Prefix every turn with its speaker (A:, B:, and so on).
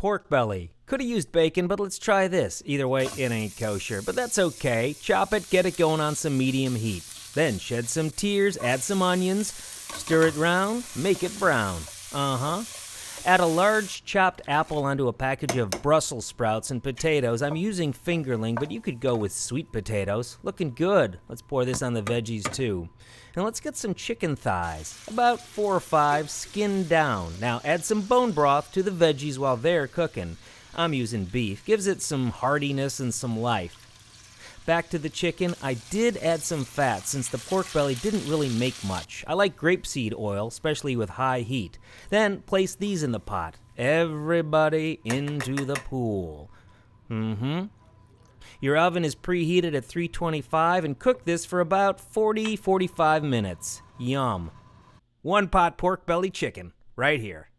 A: pork belly. Could have used bacon, but let's try this. Either way, it ain't kosher, but that's okay. Chop it, get it going on some medium heat. Then shed some tears, add some onions, stir it round, make it brown. Uh huh. Add a large chopped apple onto a package of Brussels sprouts and potatoes. I'm using fingerling, but you could go with sweet potatoes. Looking good. Let's pour this on the veggies too. And let's get some chicken thighs, about four or five, skinned down. Now add some bone broth to the veggies while they're cooking. I'm using beef, gives it some heartiness and some life. Back to the chicken, I did add some fat since the pork belly didn't really make much. I like grapeseed oil, especially with high heat. Then place these in the pot. Everybody into the pool. Mm hmm. Your oven is preheated at 325 and cook this for about 40 45 minutes. Yum. One pot pork belly chicken, right here.